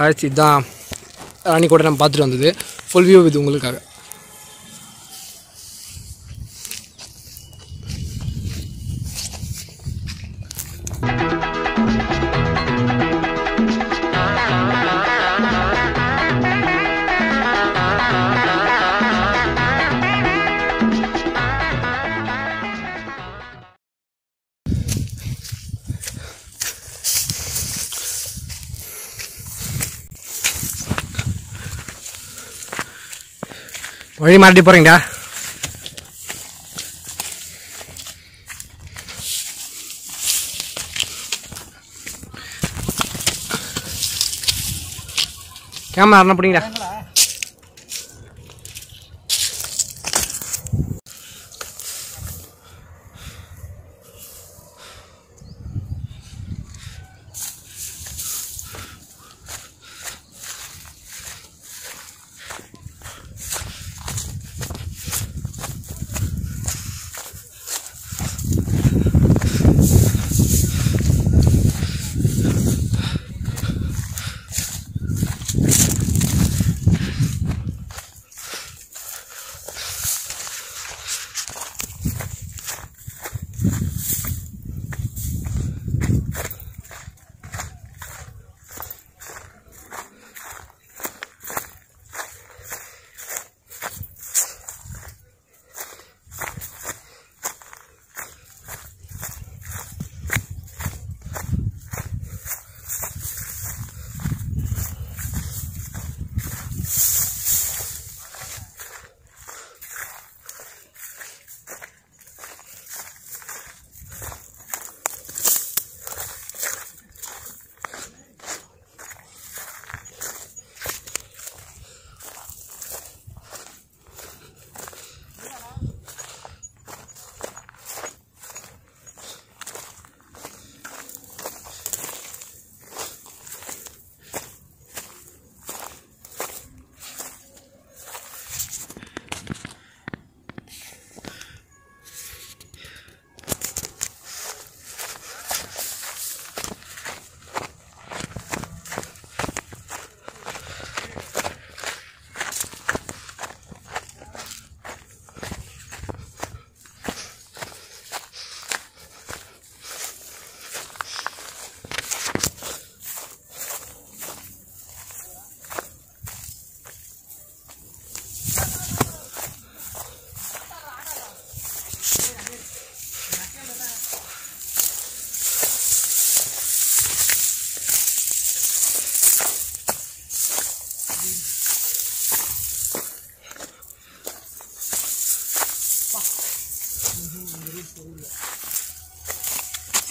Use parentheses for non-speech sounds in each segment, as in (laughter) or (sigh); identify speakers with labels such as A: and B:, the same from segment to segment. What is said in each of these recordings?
A: காய்ச்சி தான் ராணி கூட நம்ம பார்த்துட்டு வந்தது. ஃபுல் வியூ இது உங்களுக்காக. வழி மாட்டி போகிறீங்களா கேமரா என்ன பிடிங்களா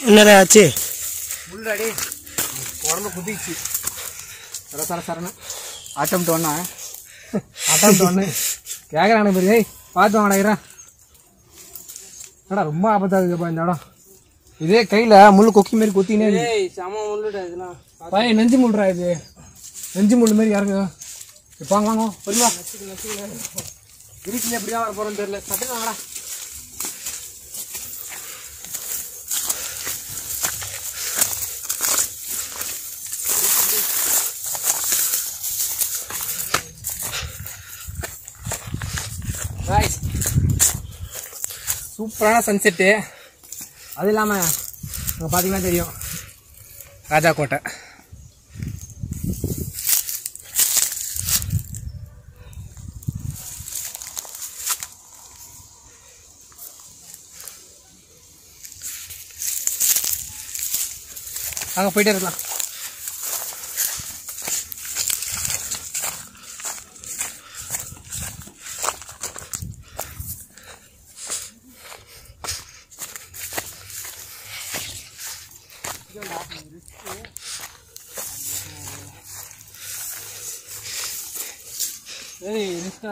B: என்னடா ஆச்சு?
A: முள்ளாடி உடம்பு குதிச்சு. சர சர சரன்னு. ஆட்டம் தோணா ஆட்டம் தோணு கேட்குறானு பெரிய ஏய் பார்த்து வாங்கடாக்கிறேன் என்னடா ரொம்ப ஆபத்தாக இருக்குப்பா இந்த இடம். இதே கையில் முள் கொக்கி மாரி கொத்தினே
B: செம முள்ளுடா இதெல்லாம்.
A: பையன் நெஞ்சு முள்ளுறா இது. நெஞ்சு முள் மாதிரி இறங்கு இப்போ வாங்க வாங்க பொறுமா வீட்டில் எப்படியா வர போகிறோன்னு தெரியல. சட்டு வாங்கடா சூப்பரான சன்செட்டு அது இல்லாமல் அங்கே பார்த்தீங்கன்னா தெரியும். ராஜா கோட்டை. அங்கே போயிட்டே இருக்கலாம்.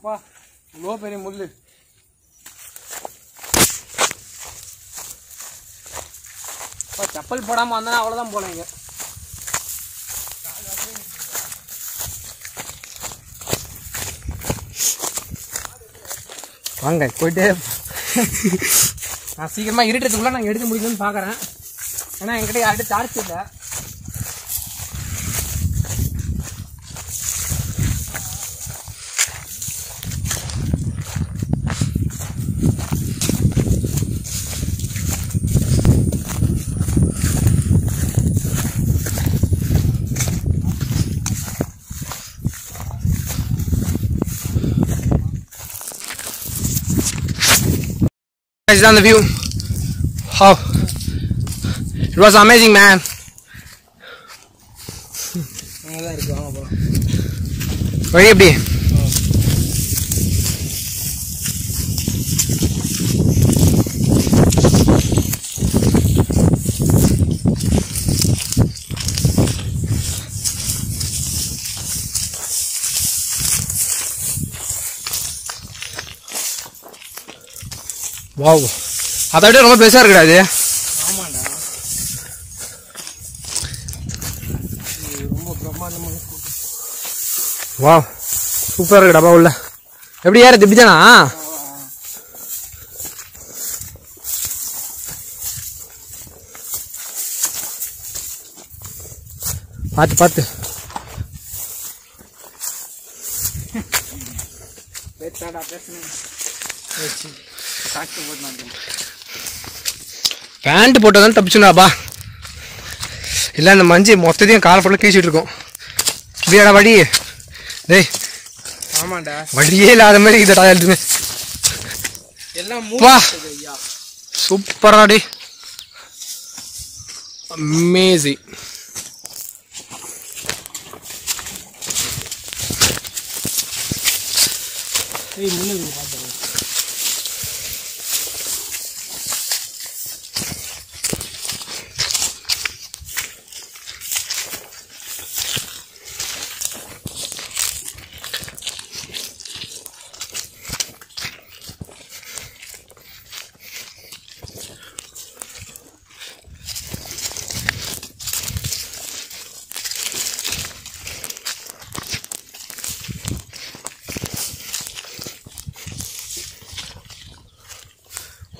A: அப்பா இவ்வளோ பெரிய முள் அப்பா, செப்பல் போடாமல் வந்தா அவ்வளோதான் போனேங்க வாங்க போயிட்டே நான் சீக்கிரமாக இருட்டுறதுக்குள்ளே நான் எடுத்து முடிக்கணும்னு பார்க்குறேன் ஏன்னா என்கிட்ட யார்கிட்ட சார்ஜ் இல்லை. Guys, down the view. How it was amazing, man.
B: அங்கே தான் இருக்கு வாங்க போகலாம்
A: வழி எப்படி Wow. அதை விட ரொம்ப பெருசாக இருக்குடா இது.
B: ஆமாண்டா. ரொம்ப பிரம்மாண்டமான
A: வாவ். சூப்பராக இருக்குடாப்பா உள்ள. எப்படி ஏறது இப்படிதானா பார்த்து பார்த்து
B: பேச்சாடா பேசுனேன். போட்டு
A: பேண்ட் போட்டதான் தப்பிச்சுடாப்பா இல்லை இந்த மஞ்சு மொத்தத்தையும் கால் ஃபுல்லாக கீச்சிட்டு இருக்கோம். இப்படியாடா வழி? டேய்.
B: ஆமாண்டா.
A: வழியே இல்லாத மாதிரி இதடா எழுதுமே
B: எல்லாம்
A: வா. சூப்பரா டி அமேசிங்
B: ஏய் முன்னுக்கு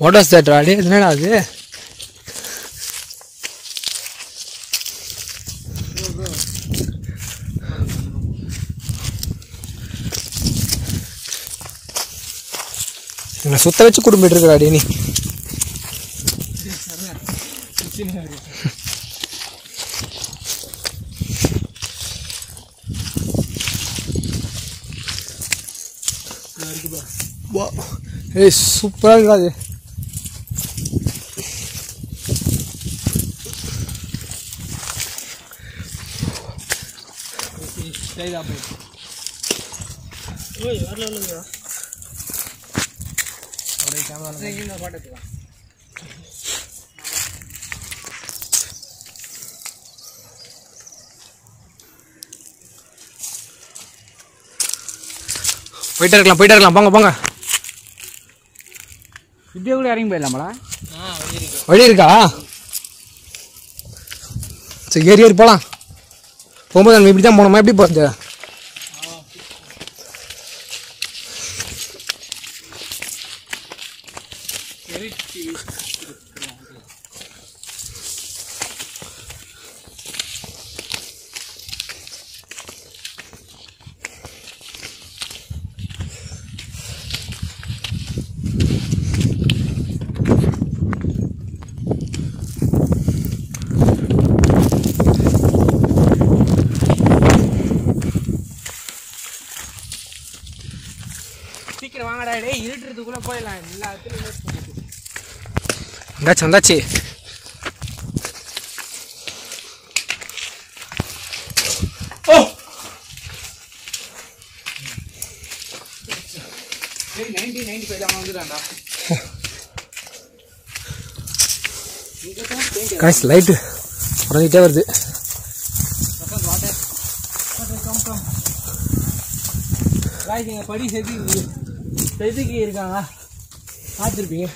A: வாட் வாஸ் தட் ராடி என்னடா அது? என்னை சுத்த வச்சு குடும்பிட்டு இருக்கிறாடி நீ. ஏய் சூப்பராக இருக்காது அது
B: கைதா போயிட்டு வரல அப்படியே கேமரா
A: போயிட்டே இருக்கலாம் போயிட்டே இருக்கலாம். போங்க போங்க.
B: இப்படியே கூட இறங்கி போயிடலாமடா
A: வழி இருக்கா? சரி ஏறி ஏறி போகலாம் போகும்போது நம்ம இப்படி தான் போனோமா எப்படி போகிறது வந்தாச்சு.
B: நைன்டீன் நைன்டி ஃபைவ் அவன் வந்துட்டான்டா
A: காய்ஸ் லைட்டு குறைஞ்சிட்டே வருது.
B: படி செதுக்கி செதுக்கி இருக்காங்க பார்த்துருப்பீங்க.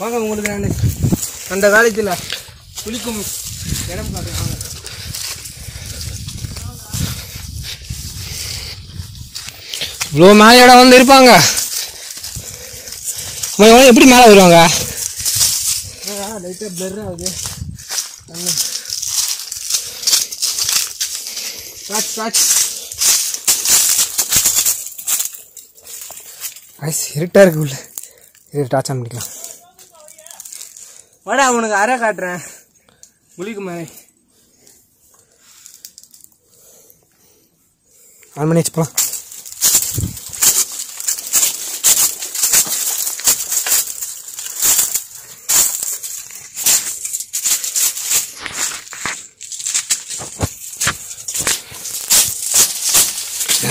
B: வாங்க உங்களுக்கு நான் அந்த காலத்தில் குளிக்கும் இடம் காட்டுறேன் வாங்க
A: இவ்வளோ மேலே இடம் வந்து இருப்பாங்க. எப்படி மேலே வருவாங்க?
B: லைட்டாக பிளர் ஆகுது காட்ச் காட்ச்
A: ஐஸ் இருட்டாக இருக்கு உள்ள. இது டார்ச் ஆன் பண்ணிக்கலாம்
B: வாடா உனக்கு அரை காட்டுறேன். குளிக்கு மேலே
A: ஆன் பண்ணி வச்சு போகலாம்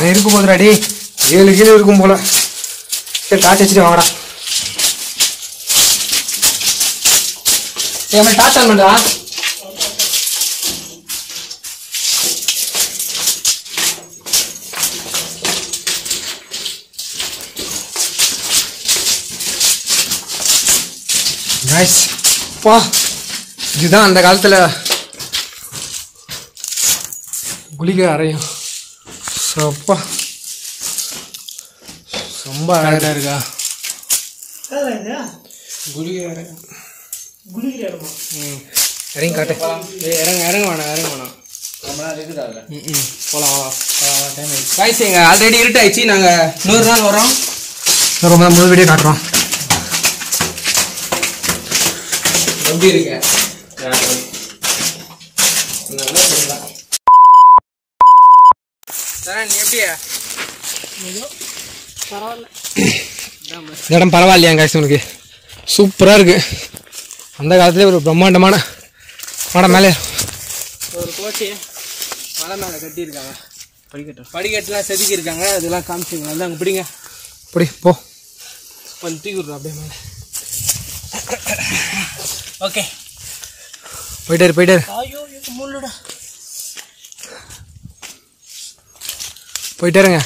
A: இருக்கும் போதுடா டே ஏழு கீழே இருக்கும் போல. சரி டார்ச் வச்சுட்டு வாங்கடா டார்ச் ஆன் பண்ணுறா நைஸ் பா. இதுதான் அந்த காலத்தில் குளிக்க அறையும். சப்பா ரொம்ப அழகாக இருக்கா? குளிக்க அறை. இறங்கி காட்டு
B: இறங்க இறங்க வேணாம் இறங்க வேணாம். போகலாம் போகலாம் காய்ச்சி எங்க ஆல்ரெடி இருட்டாயிடுச்சு. நாங்கள் நூறு நாள் வரோம்
A: ரொம்ப முழு வீடியோ காட்டுறோம்.
B: எப்படி இருக்க எப்படியா?
A: இந்த இடம் பரவாயில்லையா காய்ச்சி உனக்கு சூப்பராக இருக்கு. அந்த காலத்துல ஒரு பிரம்மாண்டமான மாடம் மேலே.
B: ஒரு கோச்சி மலை மேலே கட்டியிருக்காங்க. படிக்கட்டு படிக்கட்டுலாம் செதுக்கி இருக்காங்க அதெல்லாம் காமிச்சிங்க வந்து அங்கே பிடிங்க.
A: இப்படி போ.
B: தூக்கி விட்றோம் அப்படியே மேலே. ஓகே.
A: போயிட்டாரு போயிட்டாரு
B: ஐயோ முள்ளுடா
A: போயிட்டாருங்க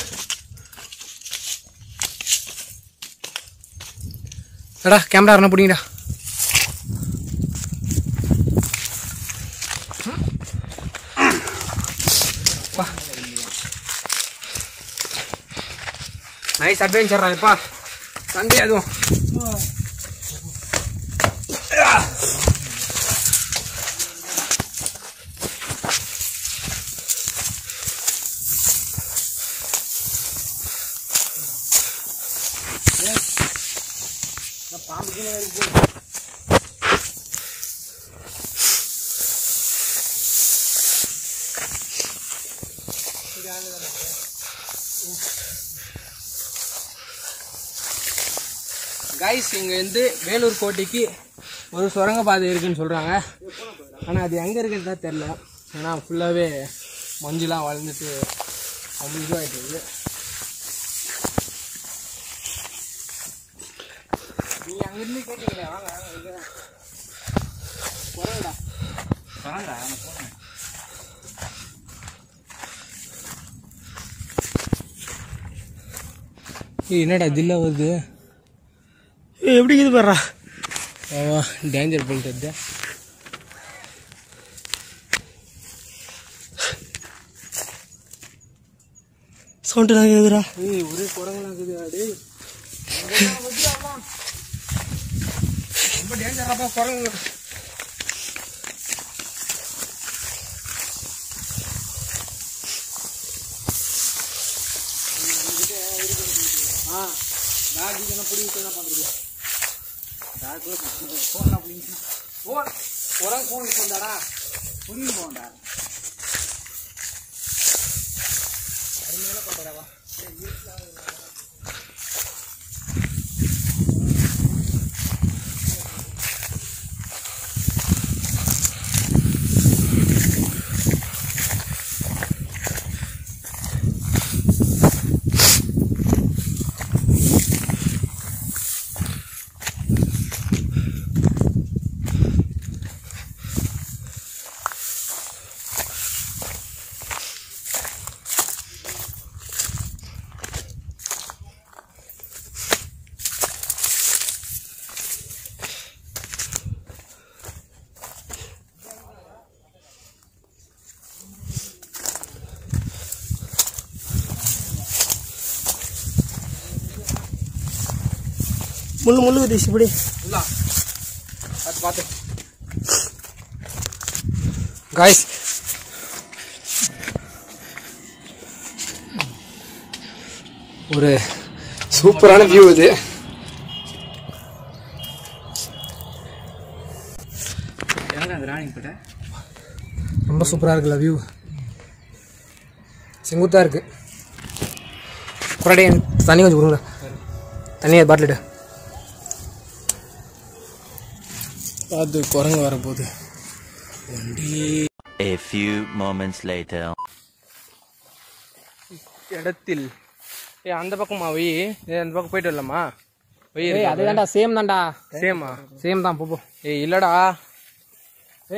A: எடா கேமரா இருந்தா பிடிங்கடா. நைஸ் அட்வென்ச்சர் இப்பா சண்டே அதுவும்
B: கைஸ் இங்கே இங்கேருந்து வேலூர் கோட்டைக்கு ஒரு சுரங்க பாதை இருக்குன்னு சொல்கிறாங்க ஆனால் அது எங்கே இருக்குன்னு தான் தெரில ஏன்னா ஃபுல்லாகவே மஞ்சுலாம் வளர்ந்துட்டு ரொம்ப இதுவாகிட்டு இருக்கு. நீங்கள் அங்கேருந்து கேட்டீங்களே வாங்க என்னடா தில்ல வருது?
A: எப்படி இது பாடுறா
B: ஆமா டேஞ்சர் பண்ணிட்டு
A: சவுண்டு தான் கேக்குதுடா.
B: ஏய் ஒரே குரங்கெல்லாம் இருக்குது டேய் ரொம்ப டேஞ்சராப்பா குரங்கு. ஆ பேக் இதெல்லாம் பிடிக்கிட்டு என்ன பண்ணுறது பேக்கில் ஃபோன்லாம் பிடிங்கிட்டு ஃபோன் குரங்கு ஃபோன் கொண்டாடா பிடிங்கி போண்டா அருமையான கொண்டாடவா முள்ளு இப்படி.
A: பார்த்து பார்த்து. காய்ஸ் ஒரு சூப்பரான வியூ இது. ரொம்ப சூப்பராக இருக்குல்ல வியூ செங்குத்தாக இருக்கு. குரடே தண்ணி கொஞ்சம் கொடுங்க. தண்ணியை பாட்டிலிட்டு
B: பார்த்து குரங்கு வரப்போகுது.
C: A few moments later.
B: இடத்தில். ஏ அந்த பக்கமா வை. ஏ அந்த பக்கம் போயிட்டு வரலாமா?
A: ஏய் அதே தான்டா சேம் தான்டா.
B: சேமா
A: சேம் தான் போ போ
B: ஏய் இல்லடா.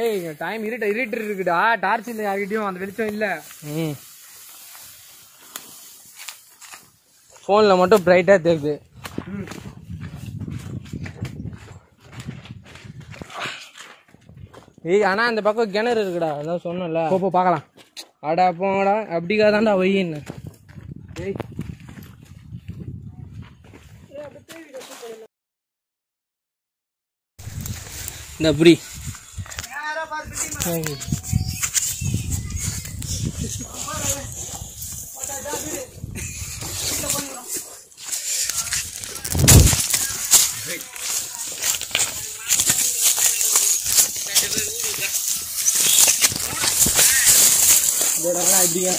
A: ஏய் டைம் இருட்டு இருட்டு இருக்குடா. டார்ச் இல்லை யார்கிட்டயும் அந்த வெளிச்சம் இல்ல.
B: ம். ஃபோனில் மட்டும் பிரைட்டாக தெரியுது. ஏய் ஆனால் அந்த பக்கம் கிணறு இருக்குடா அதான் சொன்னல
A: போ போ பார்க்கலாம்.
B: அடா போங்கடா அப்படிக்கா தான்டா வையின்னு. ஏய். இந்த புரி இப்படிங்க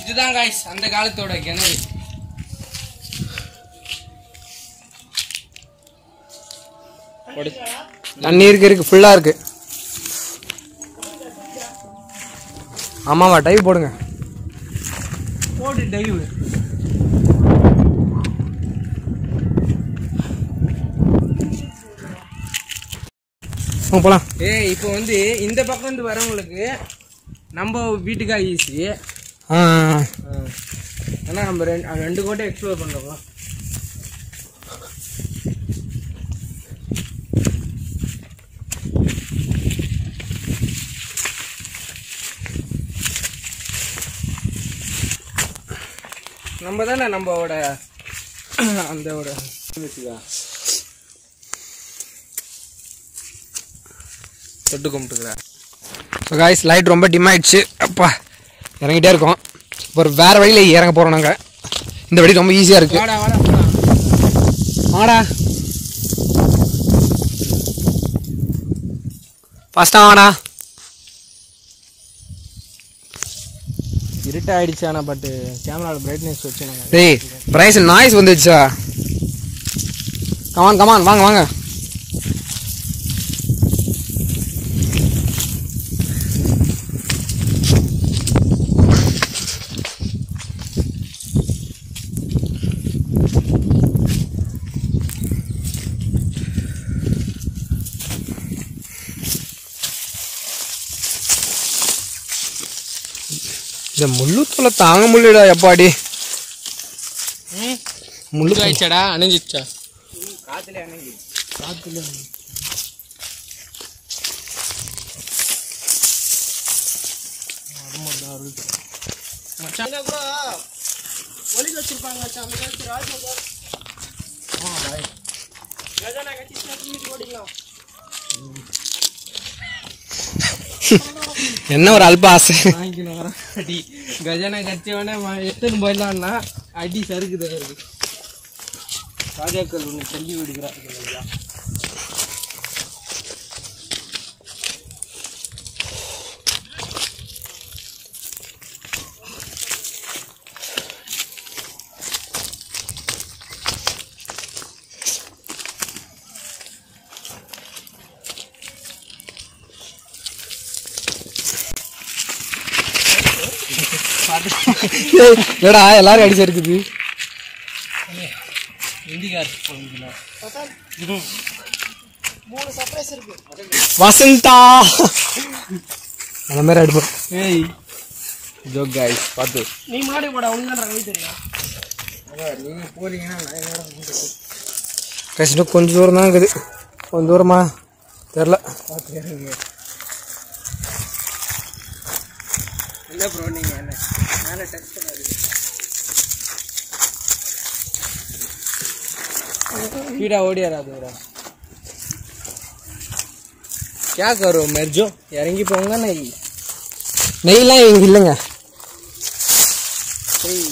B: இதுதான் காய்ஸ் அந்த காலத்தோட கிணறு.
A: தண்ணி இருக்கு இருக்கு ஃபுல்லா இருக்கு. ஆமாவா டைவ் போடுங்க.
B: போட்டு டைவ்
A: போங்க போலாம்.
B: ஏய் இப்போ வந்து இந்த பக்கம் இருந்து வரவங்களுக்கு நம்ம வீட்டுக்கா ஈஸி
A: ஆ ஆ, ஆ.
B: ஏன்னா நம்ம ரெண்டு ரெண்டு கோட்டை எக்ஸ்ப்ளோர் பண்ணுறோம் நம்ம தானே நம்மளோட அந்த தொட்டு கும்பிட்டுக்கிறேன்.
A: ஸோ காய்ஸ் லைட் ரொம்ப டிம் ஆயிடுச்சு. அப்பா இறங்கிட்டே இருக்கோம். ஒரு வேற வழியில இறங்க போறோம் நாங்க. இந்த வழி ரொம்ப ஈஸியா இருக்கு.
B: வாடா வாடா போடா
A: வாடா ஃபர்ஸ்டா வாடா
B: இருட்டாயிடுச்சு ஆனால் பட்டு கேமராவில் பிரைட்னஸ் வச்சு
A: டேய் பிரைஸ் நாய்ஸ் வந்துடுச்சா? கமான் கமான் வாங்க வாங்க. இந்த முள்ளு தொலை தாங்க முடியலடா எப்பாடி? முள்ளு.
B: ஆயிடுச்சாடா அணைஞ்சிச்சா (laughs)
A: என்ன ஒரு அல்ப ஆசை?
B: வாங்கிக்கணும் வரேன் அடி கஜானா கட்சியோடனே எடுத்துன்னு போயிடலான்னா அடி சறுக்குது. ராஜாக்கள் ஒன்று தள்ளி விடுகிறார்கள் ஐயா
A: ஏய், என்னடா எல்லாரும் அடிச்சு இருக்குது வசந்தா. அந்த மாதிரி அடிப்போம்.
B: ஏய் ஜோக் கைஸ் பார்த்து. நீ மாடி போடா உங்க தெரியும். நீங்கள் போறீங்கன்னா
A: இன்னும் கொஞ்சம் தூரம் தான் இருக்குது. கொஞ்சம் தூரமா? தெரில
B: பார்த்துக்கிறீங்க இல்லை ப்ரோ நீங்கள் என்ன மேலே டச் பண்ணாது ஸ்பீடாக ஓடியாராது ப்ரோ क्या करो मेरे இறங்கி போங்க நெய்
A: நெய்லாம் இங்கே இல்லைங்க
B: நெய்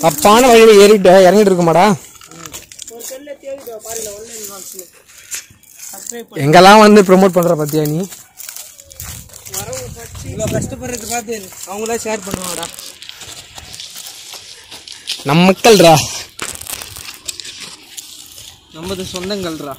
A: தப்பான வழியில் ஏறிட்டு இறங்கிட்டு இருக்குமாடா எங்கெல்லாம் வந்து ப்ரோமோட் பண்ற பத்தியா நீ?
B: இவ்வளோ கஷ்டப்படுறது பார்த்து அவங்களே ஷேர் பண்ணுவாங்கடா.
A: நம்ம மக்கள்ரா
B: நமது சொந்தங்கள்ரா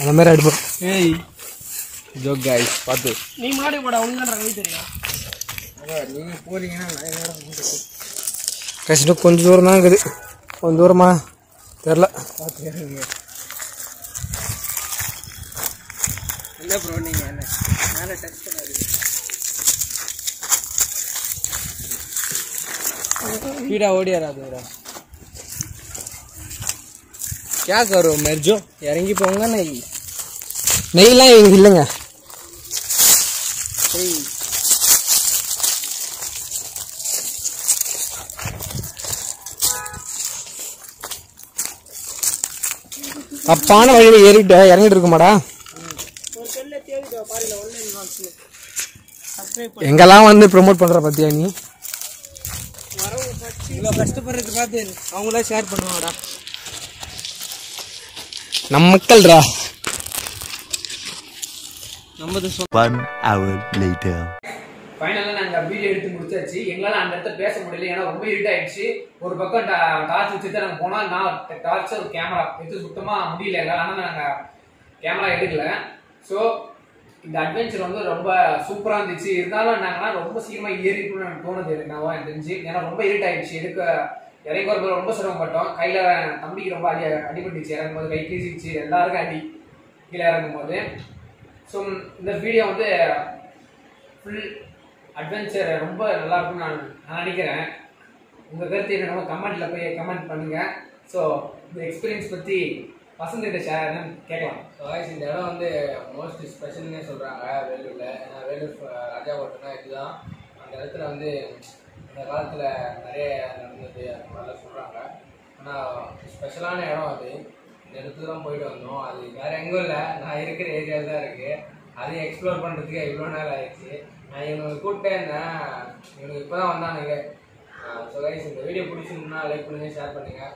A: அந்த மாதிரி அடிப்போம்.
B: ஏய் ஜோக் காய்ஸ் பார்த்து நீ மாடி போடா உங்க கை தெரியும். நீங்கள்
A: இன்னும் கொஞ்சம் தூரம் தான் இருக்குது. கொஞ்சம் தூரமா? தெரில
B: பார்த்துக்கிறீங்க இல்லை ப்ரோ நீங்கள் என்ன? மேலே டச் பண்ணாது ஸ்பீடாக ஓடியாராது ப்ரோ क्या करो मेरे जो இறங்கி போங்க நெய்
A: நெய்லாம் இங்கே இல்லைங்க
B: நெய்
A: தப்பான வழியில் ஏறிட்டு இறங்கிட்டு இருக்குமாடா எங்கெல்லாம் வந்து ப்ரோமோட் பண்ற பத்தியா நீ
B: இவ்வளோ கஷ்டப்படுறது பார்த்து அவங்களே ஷேர் பண்ணுவாங்கடா
A: நம்ம மக்கள்ரா.
B: நமது சொந்த
C: One hour later.
A: ஃபைனலாக நாங்கள் வீடியோ எடுத்து முடிச்சாச்சு. எங்களால் அந்த இடத்துல பேச முடியல. ஏன்னா ரொம்ப இருட் ஆயிடுச்சு. ஒரு பக்கம் டார்ச் வச்சுட்டு நாங்கள் போனால் நான் டார்ச் ஒரு கேமரா எடுத்து சுத்தமாக முடியல எங்களால். ஆனால் நாங்கள் கேமரா எடுக்கல. ஸோ இந்த அட்வென்ச்சர் வந்து ரொம்ப சூப்பராக இருந்துச்சு. இருந்தாலும் நாங்களாம் ரொம்ப சீக்கிரமாக ஏறிக்கணும்னு எனக்கு தோணுது. எனக்கு நான் எனக்கு தெரிஞ்சு. ஏன்னா ரொம்ப இருட் ஆயிடுச்சு. எடுக்க இறங்கி வரும்போது ரொம்ப சிரமப்பட்டோம். கையில் தம்பிக்கு ரொம்ப அடி அடிபட்டுச்சு. இறங்கும் போது கை கீசிச்சு எல்லாருக்கும் அடி. கீழே இறங்கும் போது ஸோ இந்த வீடியோ வந்து ஃபுல் அட்வென்ச்சர் ரொம்ப நல்லா இருக்கும்னு நான் நான் நினைக்கிறேன். உங்கள் கருத்து என்னென்னமோ கமெண்ட்டில் போய் கமெண்ட் பண்ணுங்கள் ஸோ இந்த எக்ஸ்பீரியன்ஸ் பற்றி வசந்திட்ட ஷேர் கேட்கலாம்.
B: வாய்ஸ் இந்த இடம் வந்து மோஸ்ட் ஸ்பெஷல்னே சொல்கிறாங்க வேலூரில். ஏன்னா வேலூர் ராஜா கோட்டைனா இதுதான். அந்த இடத்துல வந்து இந்த காலத்தில் நிறைய நடந்தது அந்த மாதிரிலாம் சொல்கிறாங்க ஆனால் ஸ்பெஷலான இடம் அது. இந்த இடத்துல தான் போயிட்டு வந்தோம். அது வேற எங்கும் இல்லை. நான் இருக்கிற ஏரியாவில் தான் இருக்குது அதையும் எக்ஸ்ப்ளோர் பண்ணுறதுக்கு இவ்வளோ நாள் ஆயிடுச்சு. நான் இவனுக்கு கூப்பிட்டே இருந்தேன் இவனுக்கு இப்போ தான் வந்தானுங்க ஸோ கைஸ் இந்த வீடியோ பிடிச்சிருந்தா லைக் பண்ணுங்கள் ஷேர் பண்ணுங்கள்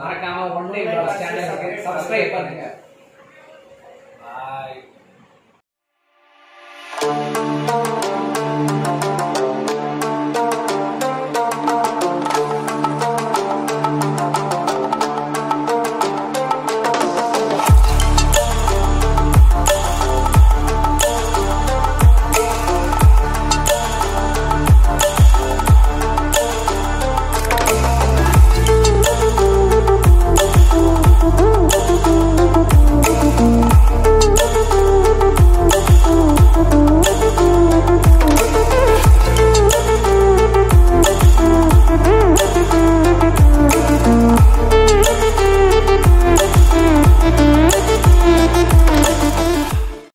A: மறக்காம ஒன் டே சேனலுக்கு சப்ஸ்கிரைப் பண்ணுங்க.